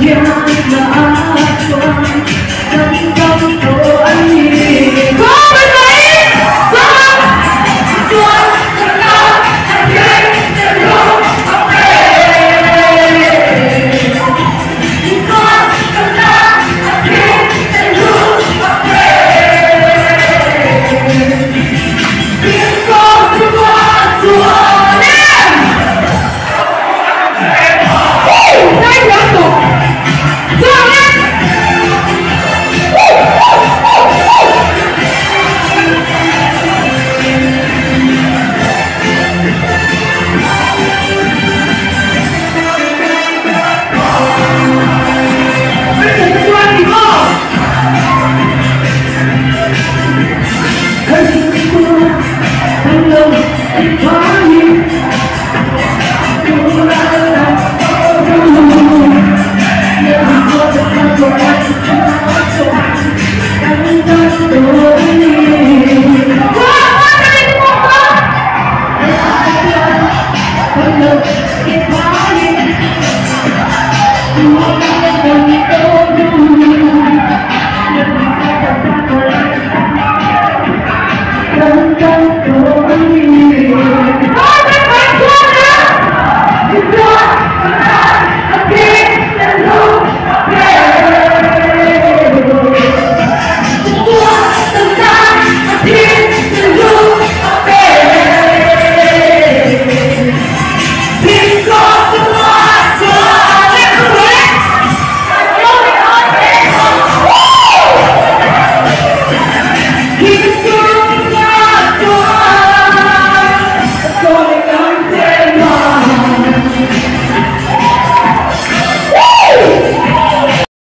Yeah. you. want